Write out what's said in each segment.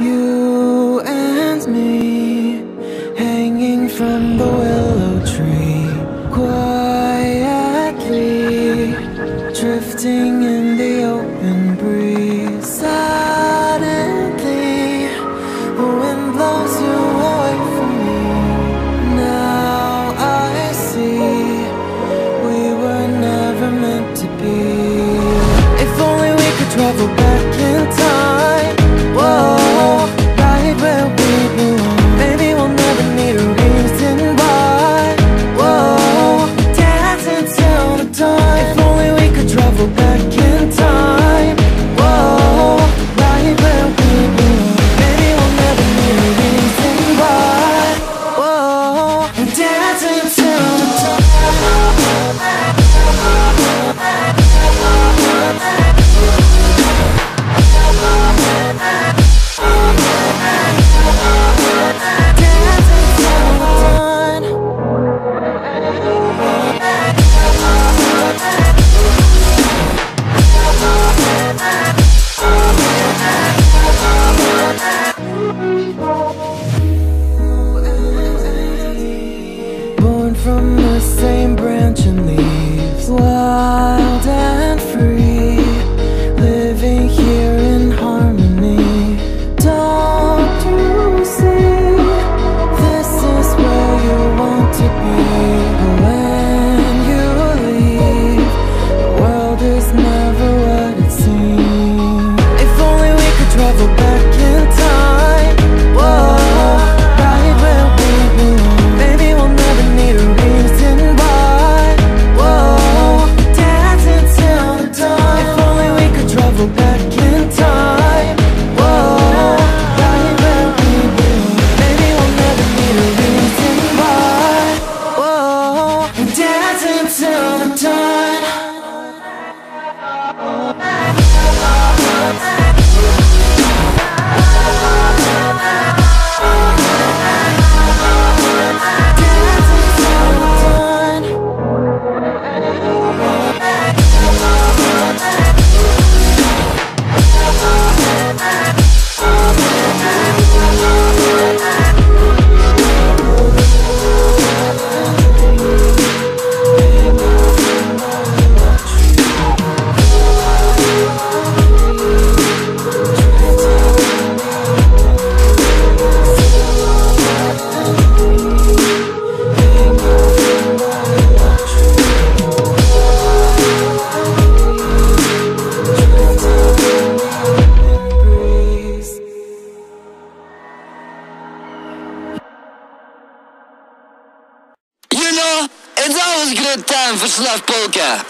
You and me Hanging from the willow tree Quietly Drifting It's always a good time for Slav Polka.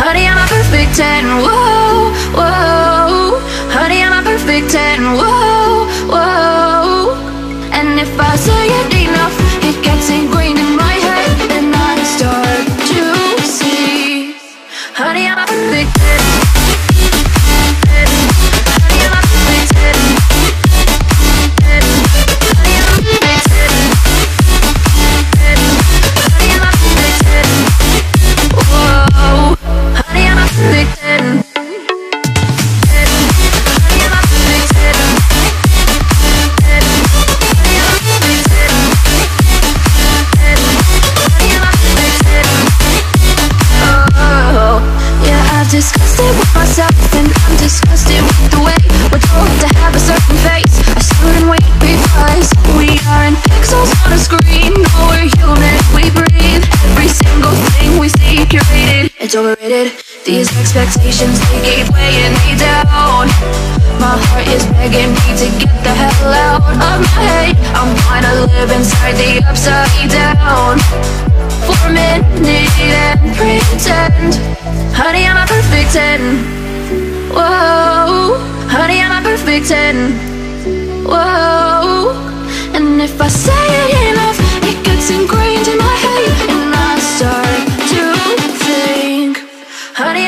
Honey, I'm a perfect 10. Whoa, whoa. Honey, I'm a perfect 10. Whoa, whoa. And if I say it enough, it gets ingrained in my head, and I start to see. Honey, I'm a perfect 10. It's overrated. These expectations, they keep weighing me down. My heart is begging me to get the hell out of my head. I'm gonna live inside the upside down. For a minute and pretend. Honey, I'm a perfect 10 Whoa. Honey, I'm a perfect 10 Whoa. And if I say it enough It gets ingrained Honey,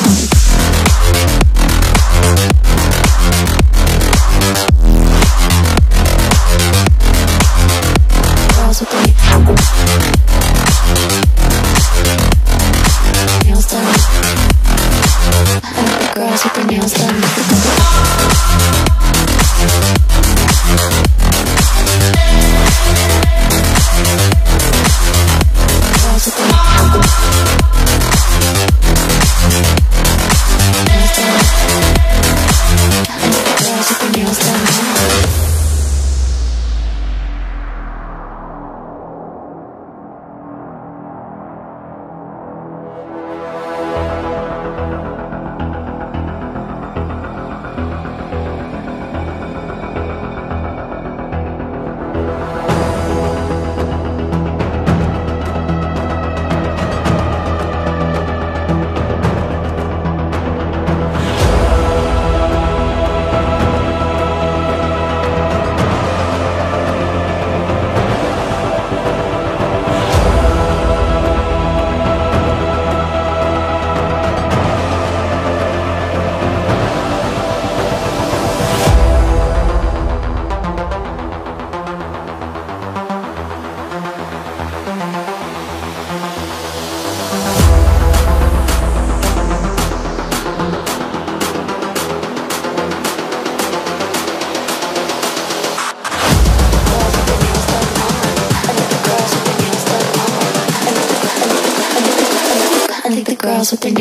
nails done.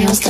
Girls